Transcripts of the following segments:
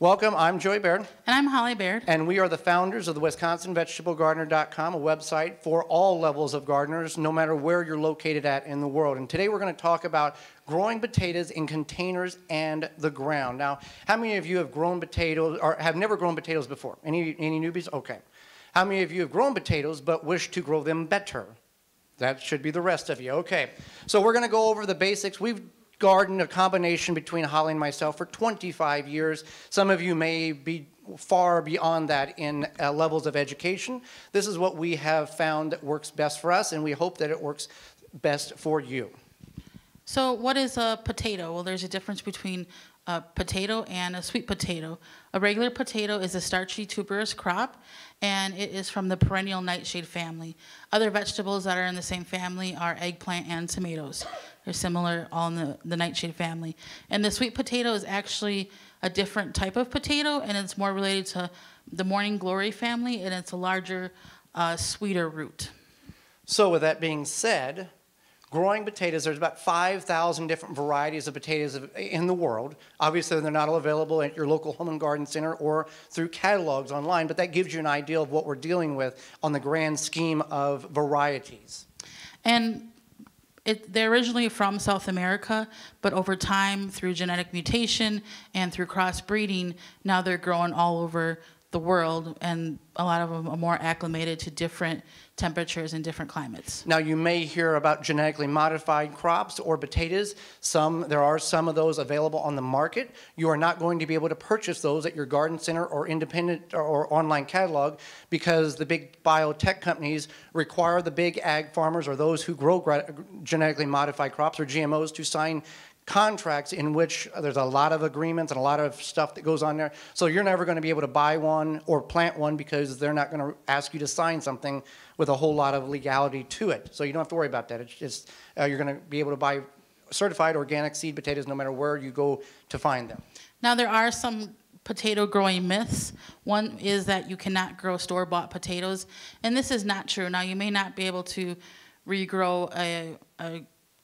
Welcome, I'm Joey Baird, And I'm Holly Baird. and we are the founders of the WisconsinVegetableGardener.com, a website for all levels of gardeners, no matter where you're located at in the world. And today we're going to talk about growing potatoes in containers and the ground. Now, how many of you have grown potatoes or have never grown potatoes before? Any, any newbies? Okay. How many of you have grown potatoes but wish to grow them better? That should be the rest of you. Okay. So we're going to go over the basics. We've gardened a combination between Holly and myself for 25 years. Some of you may be far beyond that in uh, levels of education. This is what we have found that works best for us, and we hope that it works best for you. So, what is a potato? Well, there's a difference between a potato and a sweet potato. A regular potato is a starchy tuberous crop, and it is from the perennial nightshade family. Other vegetables that are in the same family are eggplant and tomatoes. They're similar all in the, the nightshade family. And the sweet potato is actually a different type of potato, and it's more related to the morning glory family, and it's a larger, uh, sweeter root. So, with that being said, growing potatoes, there's about 5,000 different varieties of potatoes in the world. Obviously, they're not all available at your local home and garden center or through catalogs online, but that gives you an idea of what we're dealing with on the grand scheme of varieties. And it, they're originally from South America, but over time, through genetic mutation and through crossbreeding, now they're growing all over the world, and a lot of them are more acclimated to different temperatures and different climates. Now, you may hear about genetically modified crops or potatoes. Some, there are some of those available on the market. You are not going to be able to purchase those at your garden center or independent or, or online catalog because the big biotech companies require the big ag farmers or those who grow genetically modified crops or GMOs to sign contracts in which there's a lot of agreements and a lot of stuff that goes on there. So you're never going to be able to buy one or plant one because they're not going to ask you to sign something with a whole lot of legality to it. So you don't have to worry about that. It's just uh, you're going to be able to buy certified organic seed potatoes no matter where you go to find them. Now there are some potato growing myths. One is that you cannot grow store bought potatoes, and this is not true. Now you may not be able to regrow a, a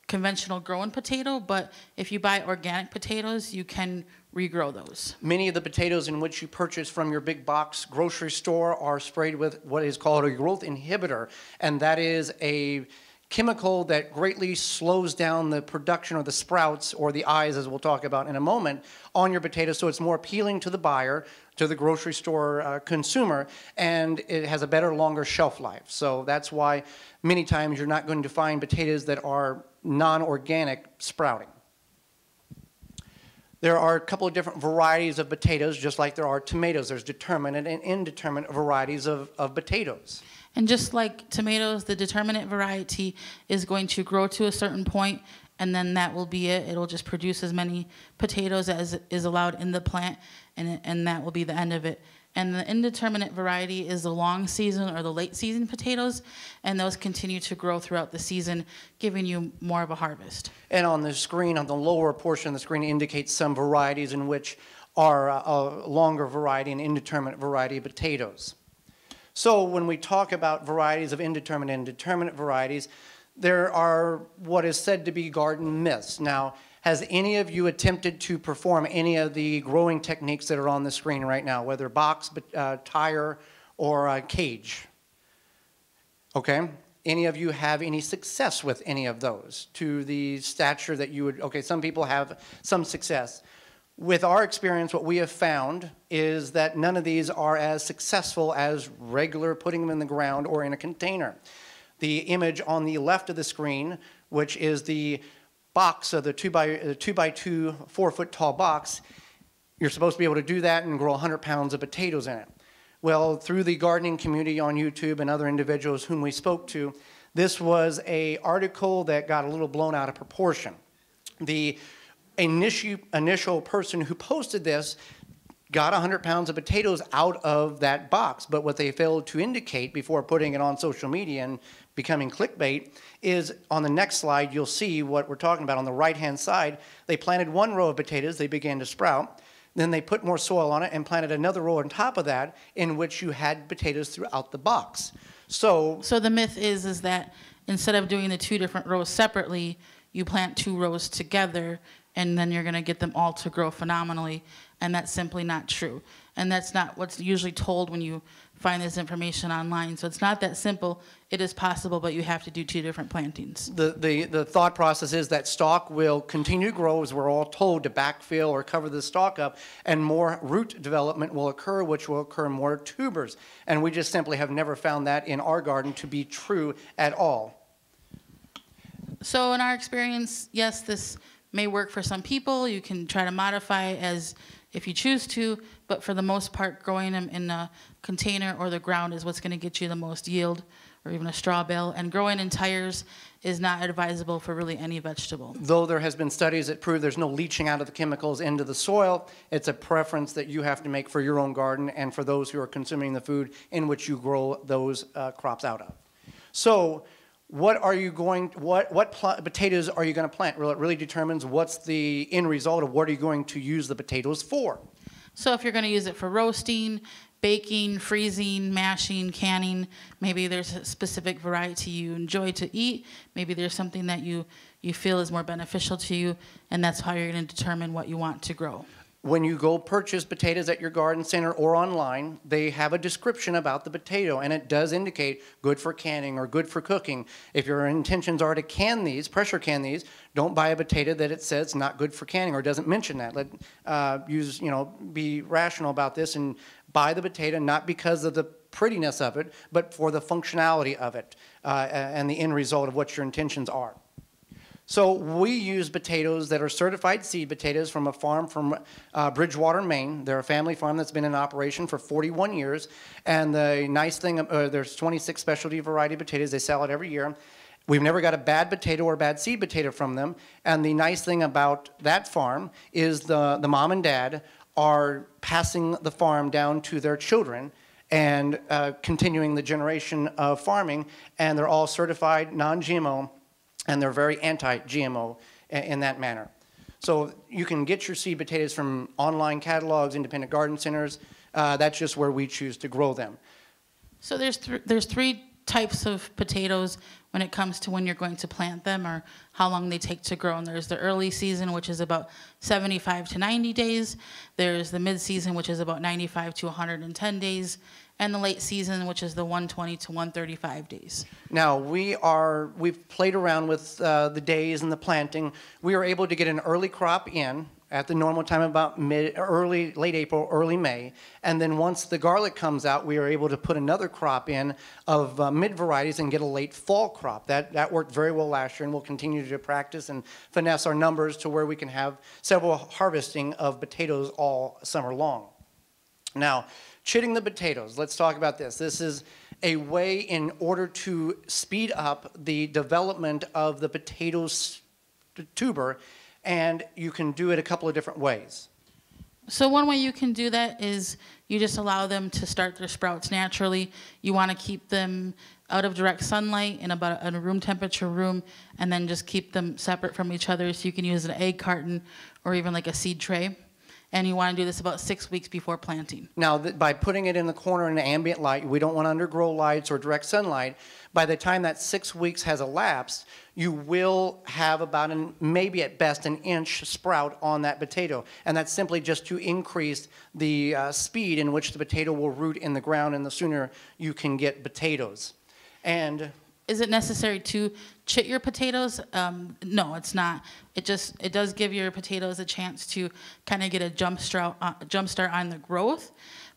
conventional growing potato, but if you buy organic potatoes, you can regrow those. Many of the potatoes in which you purchase from your big box grocery store are sprayed with what is called a growth inhibitor, and that is a chemical that greatly slows down the production of the sprouts or the eyes, as we'll talk about in a moment, on your potatoes so it's more appealing to the buyer, to the grocery store uh, consumer, and it has a better, longer shelf life. So that's why many times you're not going to find potatoes that are non-organic sprouting. There are a couple of different varieties of potatoes, just like there are tomatoes. There's determinate and indeterminate varieties of, of potatoes. And just like tomatoes, the determinate variety is going to grow to a certain point, and then that will be it. It'll just produce as many potatoes as is allowed in the plant, and, and that will be the end of it. And the indeterminate variety is the long season or the late season potatoes, and those continue to grow throughout the season, giving you more of a harvest. And on the screen, on the lower portion of the screen, indicates some varieties in which are uh, a longer variety and indeterminate variety of potatoes. So when we talk about varieties of indeterminate and determinate varieties, there are what is said to be garden myths. Now, has any of you attempted to perform any of the growing techniques that are on the screen right now, whether box, uh, tire, or uh, cage? Okay. Any of you have any success with any of those to the stature that you would? Okay, some people have some success. With our experience, what we have found is that none of these are as successful as regular putting them in the ground or in a container. The image on the left of the screen, which is the box of the two by, uh, two by two, four foot tall box, you're supposed to be able to do that and grow 100 pounds of potatoes in it. Well, through the gardening community on YouTube and other individuals whom we spoke to, this was a article that got a little blown out of proportion. The initial, initial person who posted this got 100 pounds of potatoes out of that box, but what they failed to indicate before putting it on social media and becoming clickbait is on the next slide, you'll see what we're talking about. On the right-hand side, they planted one row of potatoes, they began to sprout. Then they put more soil on it and planted another row on top of that in which you had potatoes throughout the box. So, so the myth is is that instead of doing the two different rows separately, you plant two rows together and then you're going to get them all to grow phenomenally. And that's simply not true. And that's not what's usually told when you find this information online. So it's not that simple. It is possible, but you have to do two different plantings. The, the, the thought process is that stalk will continue to grow as we're all told to backfill or cover the stalk up, and more root development will occur, which will occur more tubers. And we just simply have never found that in our garden to be true at all. So in our experience, yes, this may work for some people. You can try to modify as if you choose to, but for the most part, growing them in a container or the ground is what's going to get you the most yield, or even a straw bale. And growing in tires is not advisable for really any vegetable. Though there has been studies that prove there's no leaching out of the chemicals into the soil, it's a preference that you have to make for your own garden and for those who are consuming the food in which you grow those uh, crops out of. So what are you going, what, what potatoes are you going to plant? Well, it really determines what's the end result of what are you going to use the potatoes for. So if you're going to use it for roasting, baking, freezing, mashing, canning, maybe there's a specific variety you enjoy to eat. Maybe there's something that you, you feel is more beneficial to you, and that's how you're going to determine what you want to grow. When you go purchase potatoes at your garden center or online, they have a description about the potato, and it does indicate good for canning or good for cooking. If your intentions are to can these, pressure can these, don't buy a potato that it says not good for canning or doesn't mention that. Let uh, use you know be rational about this and buy the potato not because of the prettiness of it, but for the functionality of it uh, and the end result of what your intentions are. So we use potatoes that are certified seed potatoes from a farm from uh, Bridgewater, Maine. They're a family farm that's been in operation for 41 years. And the nice thing, uh, there's 26 specialty variety potatoes. They sell it every year. We've never got a bad potato or bad seed potato from them. And the nice thing about that farm is the, the mom and dad are passing the farm down to their children and uh, continuing the generation of farming. And they're all certified non-GMO and they're very anti-GMO in that manner. So you can get your seed potatoes from online catalogs, independent garden centers. Uh, that's just where we choose to grow them. So there's th- there's three types of potatoes when it comes to when you're going to plant them or how long they take to grow. And there's the early season, which is about 75 to 90 days. There's the mid season, which is about 95 to 110 days and the late season, which is the 120 to 135 days. Now we are we've played around with uh, the days and the planting. We are able to get an early crop in at the normal time about mid early late April, early May, and then once the garlic comes out, we are able to put another crop in of uh, mid varieties and get a late fall crop. That that worked very well last year, and we'll continue to practice and finesse our numbers to where we can have several harvesting of potatoes all summer long. Now, chitting the potatoes. Let's talk about this. This is a way in order to speed up the development of the potato tuber, and you can do it a couple of different ways. So one way you can do that is you just allow them to start their sprouts naturally. You want to keep them out of direct sunlight in about a, a room temperature room, and then just keep them separate from each other. So you can use an egg carton or even like a seed tray and you want to do this about six weeks before planting. Now, by putting it in the corner in the ambient light, we don't want undergrow lights or direct sunlight. By the time that six weeks has elapsed, you will have about an, maybe at best an inch sprout on that potato. And that's simply just to increase the uh, speed in which the potato will root in the ground, and the sooner you can get potatoes. And is it necessary to chit your potatoes? Um, no, it's not. It just it does give your potatoes a chance to kind of get a jump start uh, jump start on the growth,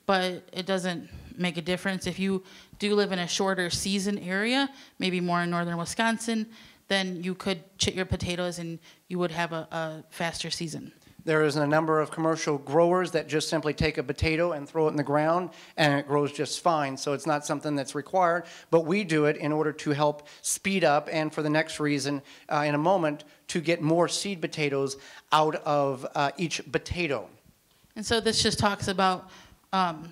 but it doesn't make a difference if you do live in a shorter season area, maybe more in northern Wisconsin. Then you could chit your potatoes and you would have a, a faster season. There is a number of commercial growers that just simply take a potato and throw it in the ground and it grows just fine. So it's not something that's required, but we do it in order to help speed up and for the next reason uh, in a moment to get more seed potatoes out of uh, each potato. And so this just talks about um,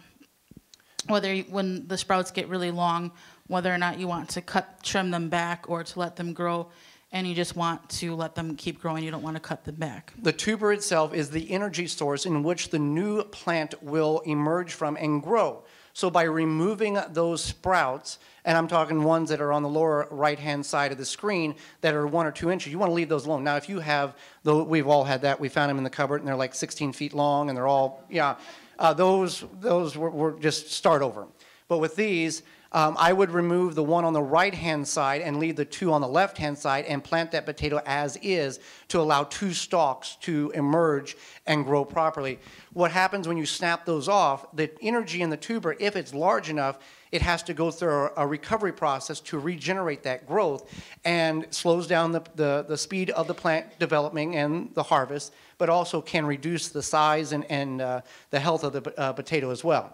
whether you, when the sprouts get really long, whether or not you want to cut, trim them back or to let them grow and you just want to let them keep growing. You don't want to cut them back. The tuber itself is the energy source in which the new plant will emerge from and grow. So by removing those sprouts, and I'm talking ones that are on the lower right-hand side of the screen that are one or two inches, you want to leave those alone. Now, if you have, though we've all had that, we found them in the cupboard and they're like 16 feet long and they're all, yeah, uh, those, those were, were just start over. But with these, um, I would remove the one on the right-hand side and leave the two on the left-hand side and plant that potato as is to allow two stalks to emerge and grow properly. What happens when you snap those off, the energy in the tuber, if it's large enough, it has to go through a, recovery process to regenerate that growth and slows down the, the, the speed of the plant developing and the harvest, but also can reduce the size and, and uh, the health of the uh, potato as well.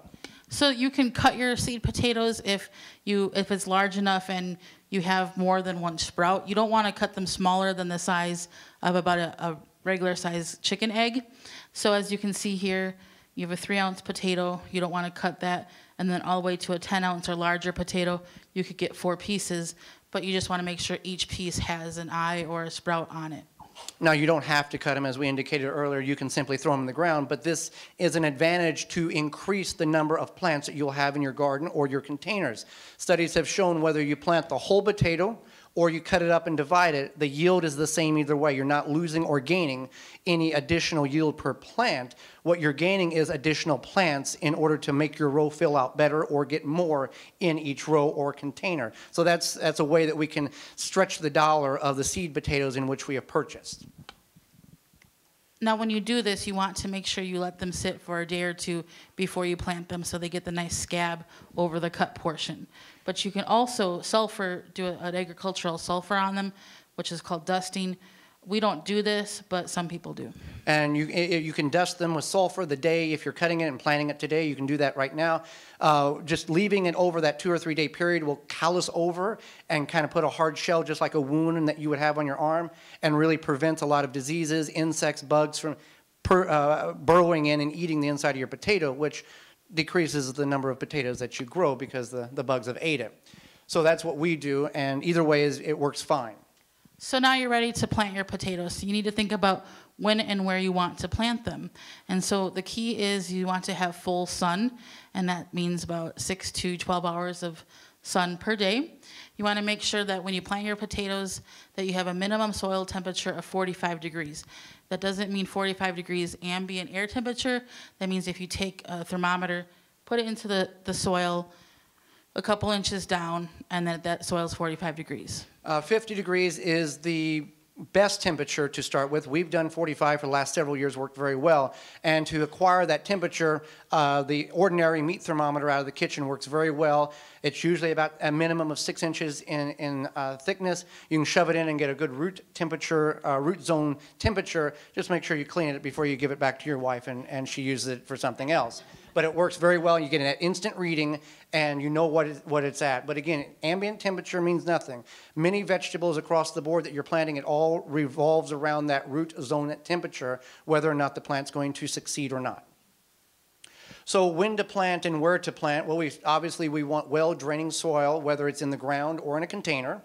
So you can cut your seed potatoes if you if it's large enough and you have more than one sprout. You don't want to cut them smaller than the size of about a, a regular size chicken egg. So as you can see here, you have a three ounce potato. You don't want to cut that, and then all the way to a 10 ounce or larger potato, you could get four pieces. But you just want to make sure each piece has an eye or a sprout on it. Now, you don't have to cut them, as we indicated earlier. You can simply throw them in the ground, but this is an advantage to increase the number of plants that you'll have in your garden or your containers. Studies have shown whether you plant the whole potato or you cut it up and divide it, the yield is the same either way. You're not losing or gaining any additional yield per plant. What you're gaining is additional plants in order to make your row fill out better or get more in each row or container. So that's, that's a way that we can stretch the dollar of the seed potatoes in which we have purchased. Now, when you do this, you want to make sure you let them sit for a day or two before you plant them so they get the nice scab over the cut portion. But you can also sulfur, do an agricultural sulfur on them, which is called dusting. We don't do this, but some people do. And you, you can dust them with sulfur the day, if you're cutting it and planting it today, you can do that right now. Uh, just leaving it over that two or three day period will callus over and kind of put a hard shell, just like a wound that you would have on your arm, and really prevents a lot of diseases, insects, bugs from per, uh, burrowing in and eating the inside of your potato, which decreases the number of potatoes that you grow because the, the bugs have ate it. So that's what we do, and either way, is, it works fine. So now you're ready to plant your potatoes. So you need to think about when and where you want to plant them. And so the key is you want to have full sun, and that means about 6 to 12 hours of sun per day. You want to make sure that when you plant your potatoes that you have a minimum soil temperature of 45 degrees. That doesn't mean 45 degrees ambient air temperature. That means if you take a thermometer, put it into the, the soil, a couple inches down, and then that soil is 45 degrees. Uh, 50 degrees is the best temperature to start with. We've done 45 for the last several years, worked very well. And to acquire that temperature, uh, the ordinary meat thermometer out of the kitchen works very well. It's usually about a minimum of six inches in, in uh, thickness. You can shove it in and get a good root temperature, uh, root zone temperature. Just make sure you clean it before you give it back to your wife and, and she uses it for something else but it works very well. You get an instant reading, and you know what, it, what it's at. But again, ambient temperature means nothing. Many vegetables across the board that you're planting, it all revolves around that root zone at temperature, whether or not the plant's going to succeed or not. So when to plant and where to plant? Well, we obviously we want well draining soil, whether it's in the ground or in a container.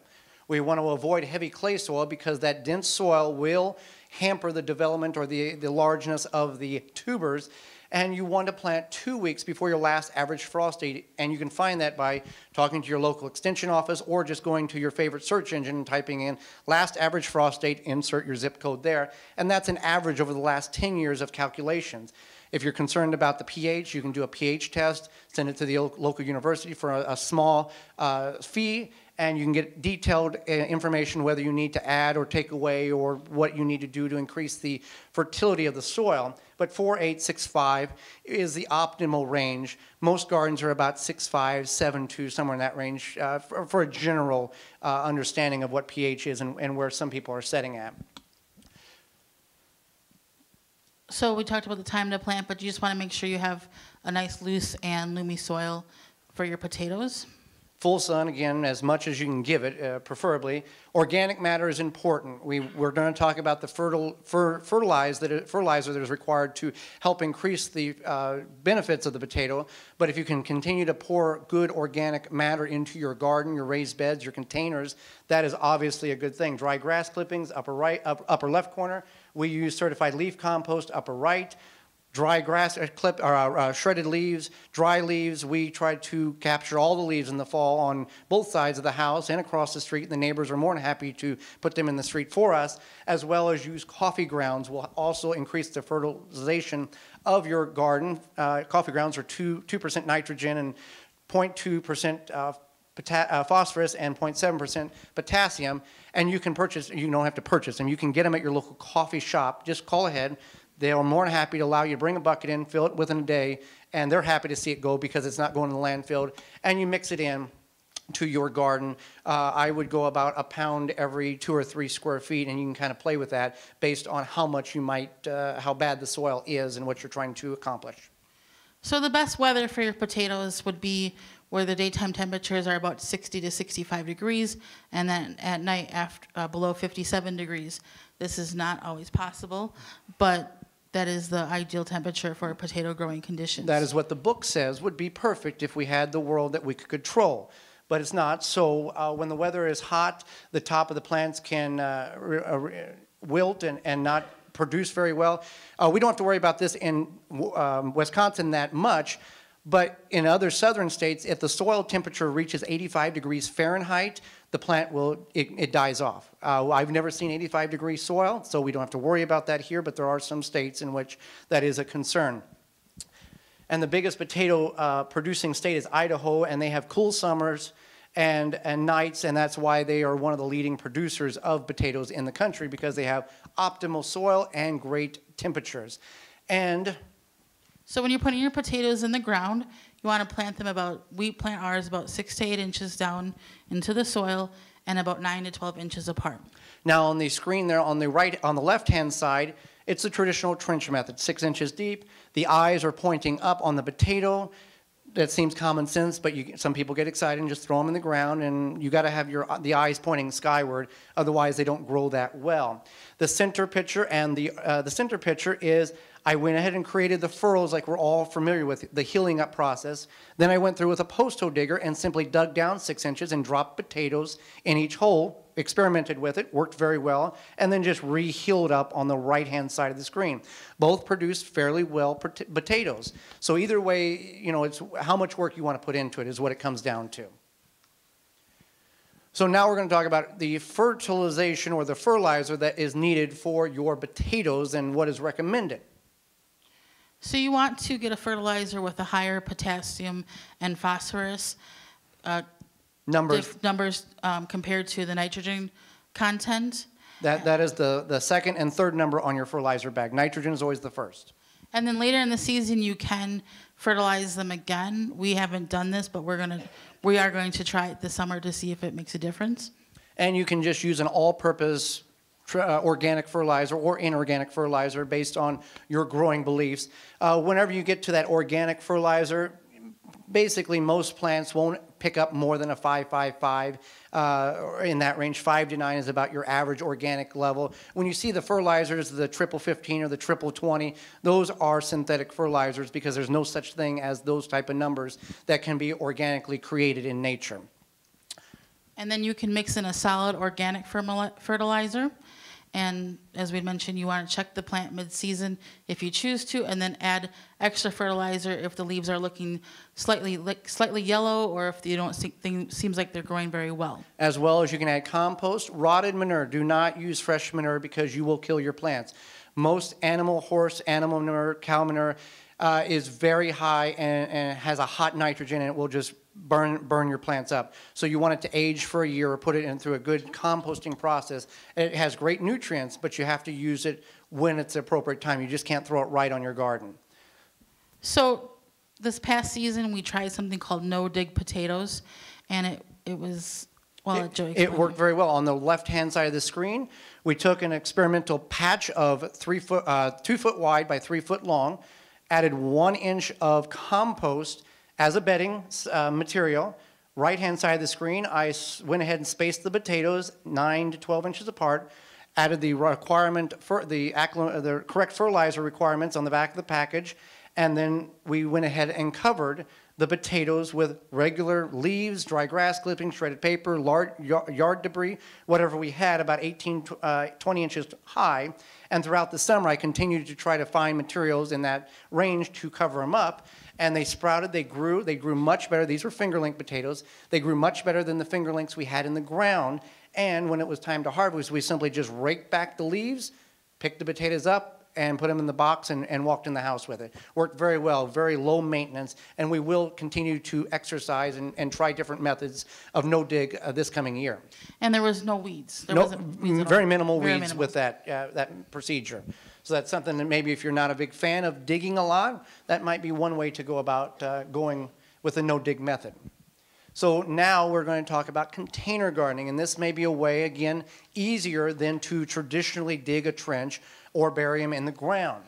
We want to avoid heavy clay soil because that dense soil will hamper the development or the, the largeness of the tubers and you want to plant two weeks before your last average frost date. And you can find that by talking to your local extension office or just going to your favorite search engine and typing in last average frost date, insert your zip code there. And that's an average over the last 10 years of calculations. If you're concerned about the pH, you can do a pH test, send it to the local university for a, a small uh, fee, and you can get detailed uh, information whether you need to add or take away or what you need to do to increase the fertility of the soil. But 4865 is the optimal range. Most gardens are about 65, 72, somewhere in that range uh, for, for, a general uh, understanding of what pH is and, and where some people are setting at. So we talked about the time to plant, but you just want to make sure you have a nice loose and loamy soil for your potatoes full sun, again, as much as you can give it, uh, preferably. Organic matter is important. We, we're going to talk about the fertil, fer, that, fertilizer that is required to help increase the uh, benefits of the potato. But if you can continue to pour good organic matter into your garden, your raised beds, your containers, that is obviously a good thing. Dry grass clippings, upper right, up, upper left corner. We use certified leaf compost, upper right. Dry grass, uh, clip, or uh, uh, shredded leaves, dry leaves, we try to capture all the leaves in the fall on both sides of the house and across the street. The neighbors are more than happy to put them in the street for us, as well as use coffee grounds will also increase the fertilization of your garden. Uh, coffee grounds are 2, 2% nitrogen and 0.2% uh, uh, phosphorus and 0.7% potassium. And you can purchase, you don't have to purchase them, you can get them at your local coffee shop. Just call ahead. They are more than happy to allow you to bring a bucket in, fill it within a day, and they're happy to see it go because it's not going to the landfill. And you mix it in to your garden. Uh, I would go about a pound every two or three square feet, and you can kind of play with that based on how much you might, uh, how bad the soil is and what you're trying to accomplish. So the best weather for your potatoes would be where the daytime temperatures are about 60 to 65 degrees, and then at night after uh, below 57 degrees. This is not always possible, but that is the ideal temperature for potato growing conditions. That is what the book says would be perfect if we had the world that we could control. But it's not. So uh, when the weather is hot, the top of the plants can uh, uh, wilt and, and not produce very well. Uh, we don't have to worry about this in um, Wisconsin that much. But in other southern states, if the soil temperature reaches 85 degrees Fahrenheit, the plant will, it, it dies off. Uh, I've never seen 85 degree soil, so we don't have to worry about that here, but there are some states in which that is a concern. And the biggest potato uh, producing state is Idaho, and they have cool summers and, and nights, and that's why they are one of the leading producers of potatoes in the country because they have optimal soil and great temperatures. And So when you're putting your potatoes in the ground, you want to plant them about, we plant ours about six to eight inches down into the soil and about nine to 12 inches apart. Now on the screen there on the right, on the left-hand side, it's the traditional trench method, six inches deep. The eyes are pointing up on the potato. That seems common sense, but you, some people get excited and just throw them in the ground, and you got to have your the eyes pointing skyward. Otherwise, they don't grow that well. The center picture and the uh, the center picture is I went ahead and created the furrows like we're all familiar with, the hilling up process. Then I went through with a post hole digger and simply dug down six inches and dropped potatoes in each hole, experimented with it, worked very well, and then just re-hilled up on the right-hand side of the screen. Both produced fairly well pot- potatoes. So either way, you know, it's how much work you want to put into it is what it comes down to. So now we're going to talk about the fertilization or the fertilizer that is needed for your potatoes and what is recommended. So you want to get a fertilizer with a higher potassium and phosphorus uh, Numbers, numbers um, compared to the nitrogen content. that, that is the, the second and third number on your fertilizer bag. Nitrogen is always the first. And then later in the season, you can fertilize them again. We haven't done this, but we're gonna, we are going to try it this summer to see if it makes a difference. And you can just use an all-purpose uh, organic fertilizer or inorganic fertilizer based on your growing beliefs. Uh, whenever you get to that organic fertilizer, basically most plants won't pick up more than a 555 uh, in that range 5 to 9 is about your average organic level when you see the fertilizers the triple 15 or the triple 20 those are synthetic fertilizers because there's no such thing as those type of numbers that can be organically created in nature And then you can mix in a solid organic fertilizer. And as we mentioned, you want to check the plant mid-season if you choose to, and then add extra fertilizer if the leaves are looking slightly like slightly yellow, or if you don't see, seems like they're growing very well. as well as you can add compost, rotted manure. Do not use fresh manure because you will kill your plants. Most animal, horse, animal manure, cow manure uh, is very high and, and has a hot nitrogen and it will just burn, burn your plants up. So you want it to age for a year or put it in through a good composting process. It has great nutrients, but you have to use it when it's the appropriate time. You just can't throw it right on your garden. So this past season, we tried something called no-dig potatoes, and it it was well, It- Joey. It worked very well. On the left-hand side of the screen, we took an experimental patch of three foot, uh, two foot wide by three foot long, added one inch of compost as a bedding uh, material. Right-hand side of the screen, I went ahead and spaced the potatoes nine to 12 inches apart, added the requirement for the, the correct fertilizer requirements on the back of the package, and then we went ahead and covered the potatoes with regular leaves, dry grass clippings, shredded paper, yard debris, whatever we had, about 18, uh, 20 inches high. And throughout the summer, I continued to try to find materials in that range to cover them up. And they sprouted, they grew, they grew much better. These were fingerling potatoes. They grew much better than the fingerlings we had in the ground. And when it was time to harvest, we simply just raked back the leaves, picked the potatoes up, and put them in the box and, and walked in the house with it. Worked very well, very low maintenance, and we will continue to exercise and, and try different methods of no dig uh, this coming year. And there was no weeds. There No, wasn't weeds very minimal Very weeds minimal. with that, uh, that procedure. So that's something that maybe if you're not a big fan of digging a lot, that might be one way to go about uh, going with a no-dig method. So now we're going to talk about container gardening, and this may be a way, again, easier than to traditionally dig a trench or bury them in the ground.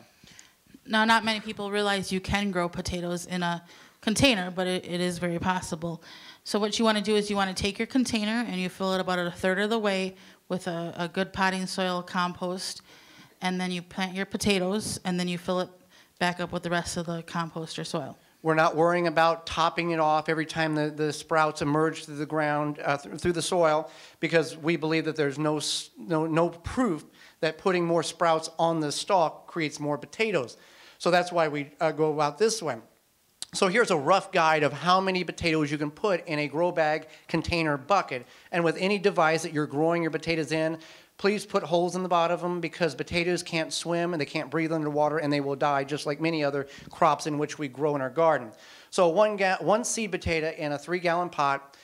Now, not many people realize you can grow potatoes in a container, but it, it is very possible. So what you want to do is you want to take your container and you fill it about a third of the way with a, a good potting soil compost, and then you plant your potatoes, and then you fill it back up with the rest of the compost or soil. We're not worrying about topping it off every time the, the sprouts emerge through the ground, uh, th- through the soil, because we believe that there's no, no, no proof that putting more sprouts on the stalk creates more potatoes. So that's why we uh, go about this way. So here's a rough guide of how many potatoes you can put in a grow bag container bucket. And with any device that you're growing your potatoes in, please put holes in the bottom of them because potatoes can't swim and they can't breathe underwater and they will die just like many other crops in which we grow in our garden. So one, one seed potato in a three gallon pot.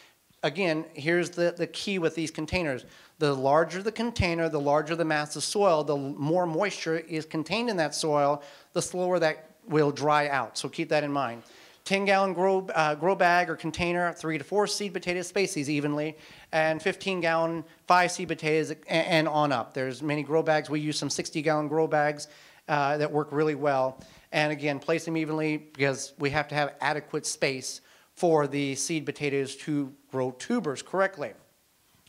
Again, here's the, the key with these containers. The larger the container, the larger the mass of soil, the more moisture is contained in that soil, the slower that will dry out. So keep that in mind. 10 gallon grow, uh, grow bag or container, three to four seed potatoes, space these evenly, and 15 gallon, five seed potatoes, a- and on up. There's many grow bags. We use some 60 gallon grow bags uh, that work really well. And again, place them evenly because we have to have adequate space for the seed potatoes to grow tubers correctly.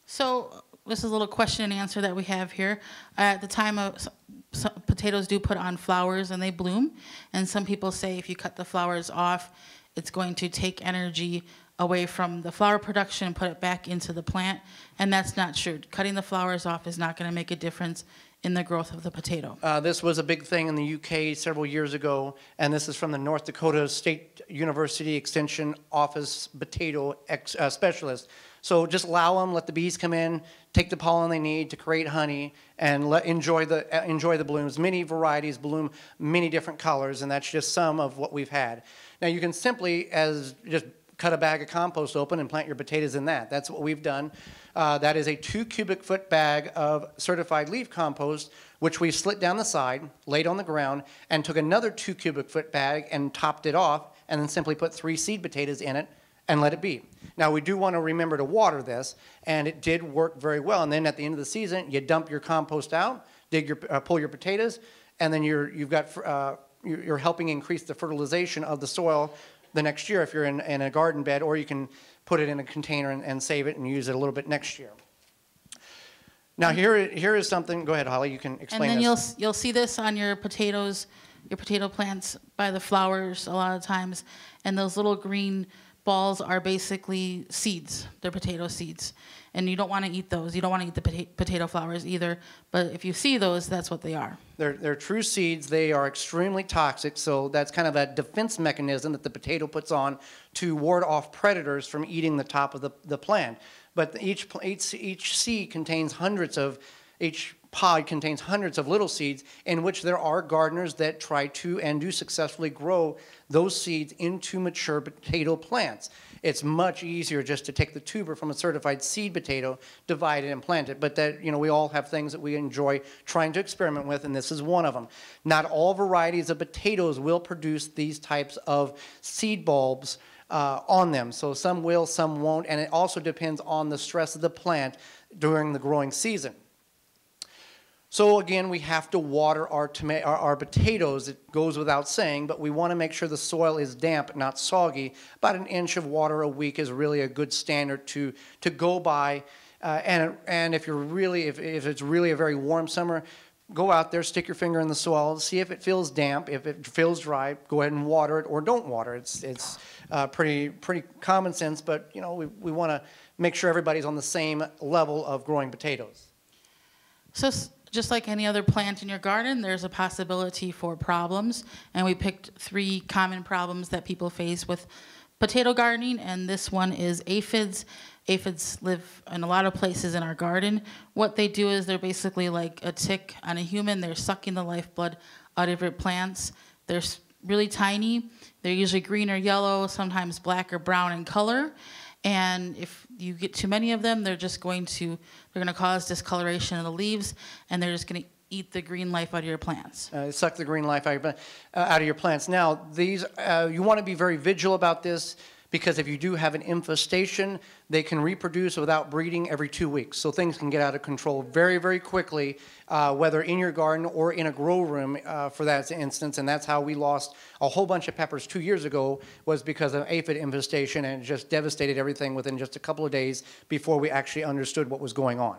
So this is a little question and answer that we have here. At the time of s- s- potatoes do put on flowers and they bloom, and some people say if you cut the flowers off, it's going to take energy away from the flower production and put it back into the plant, and that's not true. Cutting the flowers off is not going to make a difference in the growth of the potato. Uh, this was a big thing in the UK several years ago, and this is from the North Dakota State University Extension Office potato ex, uh, specialist. So just allow them, let the bees come in, take the pollen they need to create honey, and let, enjoy the uh, enjoy the blooms. Many varieties bloom many different colors, and that's just some of what we've had. Now you can simply as just cut a bag of compost open and plant your potatoes in that. That's what we've done. Uh, that is a two cubic foot bag of certified leaf compost, which we slit down the side, laid on the ground, and took another two cubic foot bag and topped it off, and then simply put three seed potatoes in it and let it be. Now we do want to remember to water this, and it did work very well. And then at the end of the season, you dump your compost out, dig your, uh, pull your potatoes, and then you're, you've got, uh, you're helping increase the fertilization of the soil the next year if you're in, in a garden bed, or you can put it in a container and, and save it and use it a little bit next year. Now here, here is something. Go ahead, Holly. You can explain. And then this. you'll you'll see this on your potatoes, your potato plants by the flowers a lot of times, and those little green balls are basically seeds. They're potato seeds, and you don't want to eat those. You don't want to eat the pota- potato flowers either. But if you see those, that's what they are. They're, they're true seeds. They are extremely toxic, so that's kind of a defense mechanism that the potato puts on to ward off predators from eating the top of the, the plant. But each, each, each seed contains hundreds of, each pod contains hundreds of little seeds in which there are gardeners that try to and do successfully grow those seeds into mature potato plants. It's much easier just to take the tuber from a certified seed potato, divide it and plant it. But that, you know, we all have things that we enjoy trying to experiment with, and this is one of them. Not all varieties of potatoes will produce these types of seed bulbs uh, on them. So some will, some won't, and it also depends on the stress of the plant during the growing season. So again, we have to water our, toma- our, our potatoes. It goes without saying, but we want to make sure the soil is damp, not soggy. About an inch of water a week is really a good standard to, to go by. Uh, and, and if you're really, if, if it's really a very warm summer, go out there, stick your finger in the soil, see if it feels damp. If it feels dry, go ahead and water it or don't water it. It's, it's uh, pretty, pretty common sense, but you know, we, we want to make sure everybody's on the same level of growing potatoes. So just like any other plant in your garden, there's a possibility for problems, and we picked three common problems that people face with potato gardening, and this one is aphids. Aphids live in a lot of places in our garden. What they do is they're basically like a tick on a human. They're sucking the lifeblood out of your plants. They're really tiny. They're usually green or yellow, sometimes black or brown in color. And if you get too many of them, they're just going to they're going to cause discoloration of the leaves, and they're just going to eat the green life out of your plants. uh, suck the green life out of your, uh, plants. Now, these uh, you want to be very vigilant about this because if you do have an infestation, they can reproduce without breeding every two weeks. So things can get out of control very, very quickly, uh, whether in your garden or in a grow room uh, for that instance. And that's how we lost a whole bunch of peppers two years ago was because of aphid infestation and it just devastated everything within just a couple of days before we actually understood what was going on.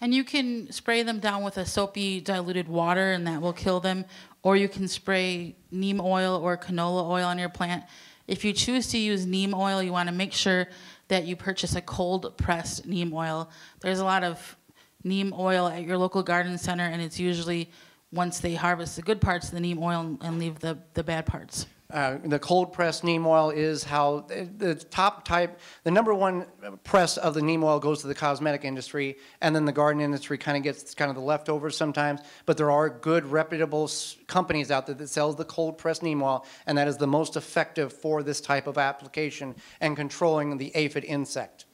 And you can spray them down with a soapy diluted water, and that will kill them. Or you can spray neem oil or canola oil on your plant. If you choose to use neem oil, you want to make sure that you purchase a cold pressed neem oil. There's a lot of neem oil at your local garden center, and it's usually once they harvest the good parts of the neem oil and leave the, the bad parts. Uh, the cold pressed neem oil is how the, top type, the number one press of the neem oil goes to the cosmetic industry, and then the garden industry kind of gets kind of the leftovers sometimes. But there are good, reputable companies out there that sells the cold pressed neem oil, and that is the most effective for this type of application and controlling the aphid insect.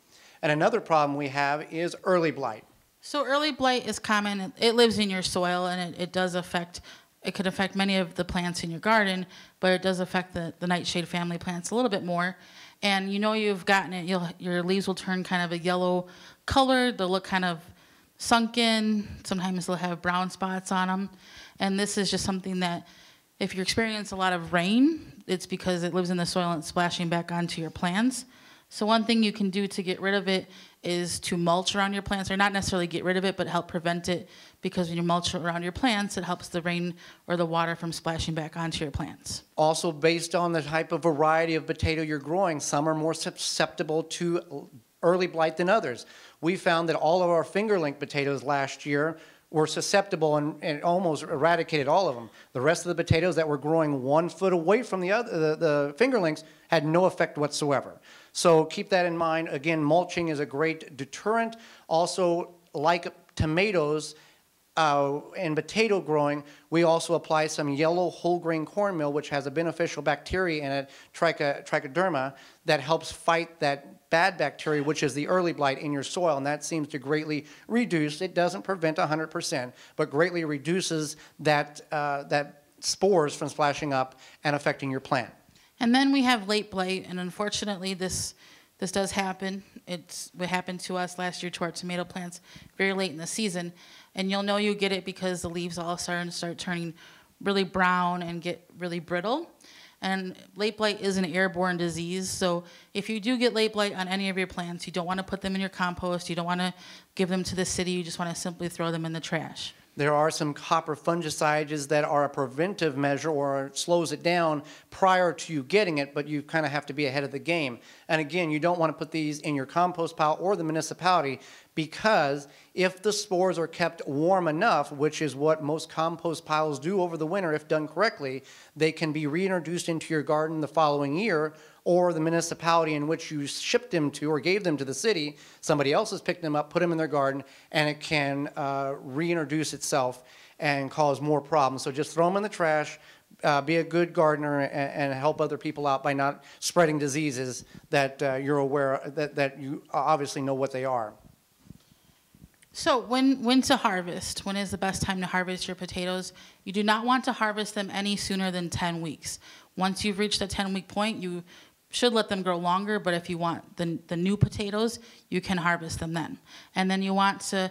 And another problem we have is early blight. So early blight is common. It- It lives in your soil, and it, it does affect. It could affect many of the plants in your garden, but it does affect the, the nightshade family plants a little bit more. And you know you've gotten it. You'll, your leaves will turn kind of a yellow color. They'll look kind of sunken. Sometimes they'll have brown spots on them. And this is just something that, if you experience a lot of rain, it's because it lives in the soil and it's splashing back onto your plants. So one thing you can do to get rid of it is to mulch around your plants, or not necessarily get rid of it, but help prevent it. Because when you mulch around your plants, it helps the rain or the water from splashing back onto your plants. Also, based on the type of variety of potato you're growing, some are more susceptible to early blight than others. We found that all of our fingerling potatoes last year were susceptible and, and almost eradicated all of them. The rest of the potatoes that were growing one foot away from the other, the, the fingerlings had no effect whatsoever. So keep that in mind. Again, mulching is a great deterrent. Also, like tomatoes, uh, in potato growing, we also apply some yellow whole grain cornmeal, which has a beneficial bacteria in it, trichoderma, that helps fight that bad bacteria, which is the early blight in your soil, and that seems to greatly reduce. It doesn't prevent 100%, but greatly reduces that that, that spores from splashing up and affecting your plant. And then we have late blight, and unfortunately, this this does happen. It's what happened to us last year to our tomato plants very late in the season, and you'll know you get it because the leaves all starting to start turning really brown and get really brittle. And late blight is an airborne disease, so if you do get late blight on any of your plants, you don't want to put them in your compost. You don't want to give them to the city. You just want to simply throw them in the trash. There are some copper fungicides that are a preventive measure or slows it down prior to you getting it, but you kind of have to be ahead of the game. And again, you don't want to put these in your compost pile or the municipality because if the spores are kept warm enough, which is what most compost piles do over the winter if done correctly, they can be reintroduced into your garden the following year or the municipality in which you shipped them to or gave them to the city, somebody else has picked them up, put them in their garden, and it can uh, reintroduce itself and cause more problems. So just throw them in the trash, uh, be a good gardener, and, and, help other people out by not spreading diseases that uh, you're aware that, that you obviously know what they are. So when when to harvest? When is the best time to harvest your potatoes? You do not want to harvest them any sooner than 10 weeks. Once you've reached the 10 week point, you should let them grow longer, but if you want the, the new potatoes, you can harvest them then. And then you want to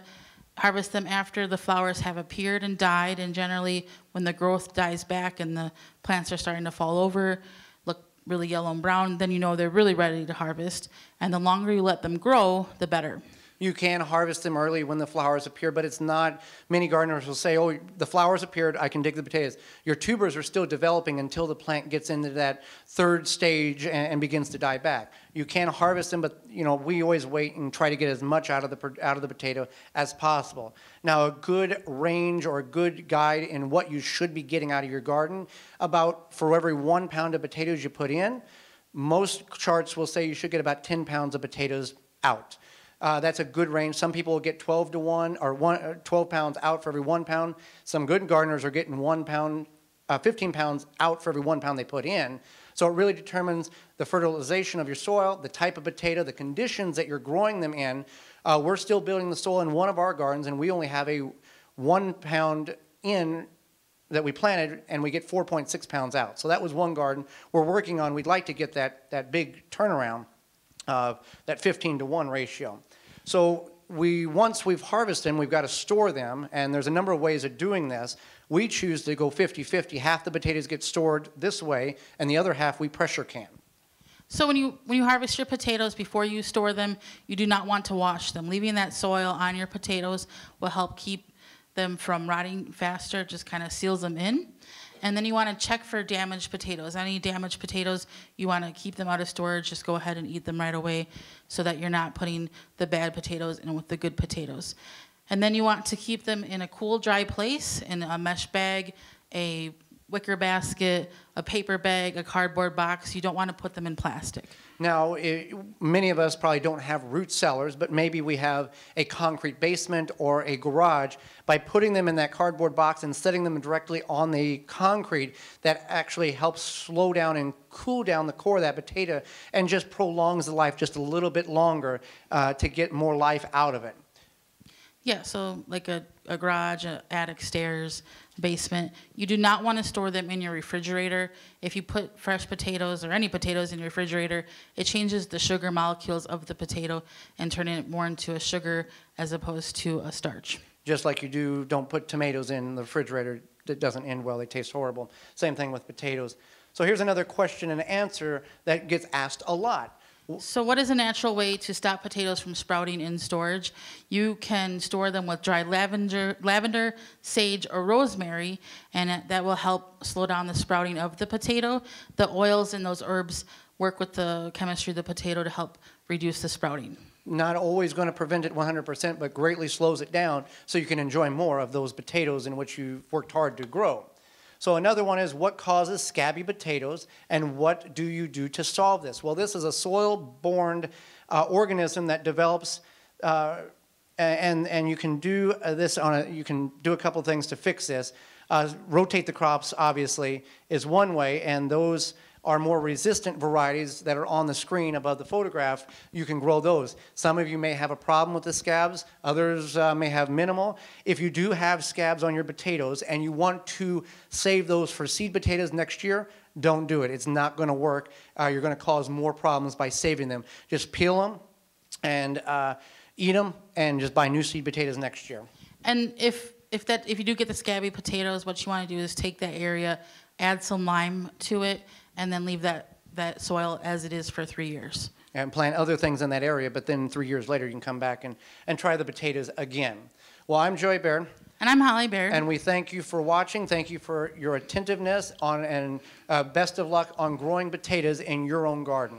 harvest them after the flowers have appeared and died, and generally when the growth dies back and the plants are starting to fall over, look really yellow and brown, then you know they're really ready to harvest. And the longer you let them grow, the better. You can harvest them early when the flowers appear, but it's not, many gardeners will say, oh, the flowers appeared, I can dig the potatoes. Your tubers are still developing until the plant gets into that third stage and, and begins to die back. You can harvest them, but, you know, we always wait and try to get as much out of the, out of the potato as possible. Now, a good range or a good guide in what you should be getting out of your garden, about for every one pound of potatoes you put in, most charts will say you should get about 10 pounds of potatoes out. Uh, that's a good range. Some people will get 12 to 1 or one, uh, 12 pounds out for every one pound. Some good gardeners are getting one pound, uh, 15 pounds out for every one pound they put in. So it really determines the fertilization of your soil, the type of potato, the conditions that you're growing them in. Uh, we're still building the soil in one of our gardens, and we only have a one pound in that we planted and we get 4.6 pounds out. So that was one garden we're working on. We'd like to get that, that big turnaround, uh, that 15 to 1 ratio. So we, once we've harvested them, we've got to store them, and there's a number of ways of doing this. We choose to go 50-50. Half the potatoes get stored this way, and the other half we pressure can. So when you when you harvest your potatoes before you store them, you do not want to wash them. Leaving that soil on your potatoes will help keep them from rotting faster. Just kind of seals them in. And then you want to check for damaged potatoes. Any damaged potatoes, you want to keep them out of storage. Just go ahead and eat them right away so that you're not putting the bad potatoes in with the good potatoes. And then you want to keep them in a cool, dry place in a mesh bag, a wicker basket, a paper bag, a cardboard box. You don't want to put them in plastic. Now, i many of us probably don't have root cellars, but maybe we have a concrete basement or a garage. By putting them in that cardboard box and setting them directly on the concrete, that actually helps slow down and cool down the core of that potato and just prolongs the life just a little bit longer uh, to get more life out of it. Yeah, so like a, a garage, attic, stairs, basement. You do not want to store them in your refrigerator. If you put fresh potatoes or any potatoes in your refrigerator, it changes the sugar molecules of the potato and turning it more into a sugar as opposed to a starch. Just like you do, don't put tomatoes in the refrigerator. It doesn't end well. They taste horrible. Same thing with potatoes. So here's another question and answer that gets asked a lot. So, what is a natural way to stop potatoes from sprouting in storage? You can store them with dry lavender, lavender, sage, or rosemary, and that will help slow down the sprouting of the potato. The oils in those herbs work with the chemistry of the potato to help reduce the sprouting. not always going to prevent it 100%, but greatly slows it down so you can enjoy more of those potatoes in which you've worked hard to grow. So another one is what causes scabby potatoes and what do you do to solve this? Well, this is a soil-borne uh, organism that develops uh, and, and you can do uh, this on a, you can do a couple things to fix this. Uh, rotate the crops, obviously, is one way, and those are more resistant varieties that are on the screen above the photograph. You can grow those. Some of you may have a problem with the scabs, others uh, may have minimal. If you do have scabs on your potatoes and you want to save those for seed potatoes next year, don't do it. It's not going to work. Uh, you're going to cause more problems by saving them. Just peel them and uh, eat them and just buy new seed potatoes next year. And if if that if you do get the scabby potatoes, what you want to do is take that area, add some lime to it, and then leave that that soil as it is for three years. and plant other things in that area, but then three years later you can come back and, and try the potatoes again. Well, I'm Joey Baird, And I'm Holly Baird. and we thank you for watching. Thank you for your attentiveness on, and uh, best of luck on growing potatoes in your own garden.